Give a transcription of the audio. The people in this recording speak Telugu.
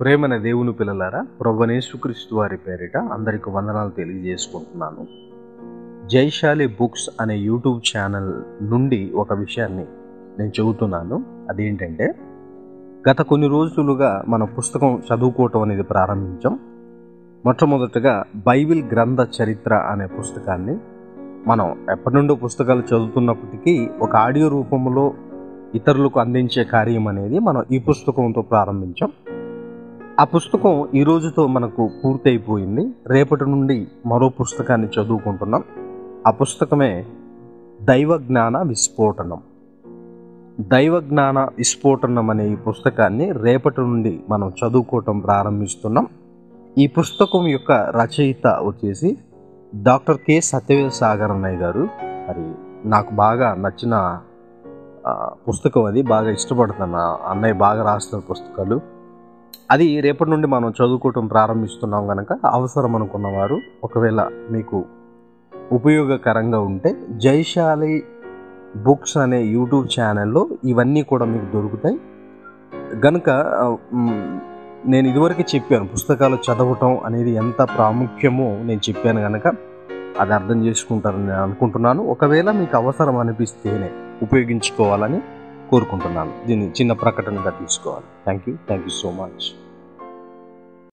ప్రేమన దేవుని పిల్లలారా ప్రభునేసుక్రీస్తు వారి పేరిట అందరికి వందనాలు తెలియజేసుకుంటున్నాను. జైశాలి బుక్స్ అనే యూట్యూబ్ ఛానల్ నుండి ఒక విషయాన్ని నేను చెబుతున్నాను. అదేంటంటే గత కొన్ని రోజులుగా మన పుస్తకం చదువుకోవటం అనేది ప్రారంభించాం. మొట్టమొదటగా బైబిల్ గ్రంథ చరిత్ర అనే పుస్తకాన్ని మనం ఎప్పటి నుండో పుస్తకాలు చదువుతున్నప్పటికీ ఒక ఆడియో రూపంలో ఇతరులకు అందించే కార్యం అనేది మనం ఈ పుస్తకంతో ప్రారంభించాం. ఆ పుస్తకం ఈ రోజుతో మనకు పూర్తయిపోయింది. రేపటి నుండి మరో పుస్తకాన్ని చదువుకుంటున్నాం. ఆ పుస్తకమే దైవ జ్ఞాన విస్ఫోటనం. దైవ జ్ఞాన విస్ఫోటనం అనే ఈ పుస్తకాన్ని రేపటి నుండి మనం చదువుకోవటం ప్రారంభిస్తున్నాం. ఈ పుస్తకం యొక్క రచయిత వచ్చేసి డాక్టర్ కె. సత్యవేద సాగర్ అన్నయ్య గారు. మరి నాకు బాగా నచ్చిన పుస్తకం అది. బాగా ఇష్టపడుతున్నా అన్నయ్య బాగా రాస్తున్న పుస్తకాలు. అది రేపటి నుండి మనం చదువుకోవటం ప్రారంభిస్తున్నాం కనుక అవసరం అనుకున్నవారు ఒకవేళ మీకు ఉపయోగకరంగా ఉంటే జైశాలి బుక్స్ అనే యూట్యూబ్ ఛానల్లో ఇవన్నీ కూడా మీకు దొరుకుతాయి. గనుక నేను ఇదివరకు చెప్పాను పుస్తకాలు చదవటం అనేది ఎంత ప్రాముఖ్యమో నేను చెప్పాను కనుక అది అర్థం చేసుకుంటారని నేను అనుకుంటున్నాను. ఒకవేళ మీకు అవసరం అనిపిస్తేనే ఉపయోగించుకోవాలని కోరుకుంటున్నాను. దీన్ని చిన్న ప్రకటనగా తీసుకోవాలి. Thank you thank you so much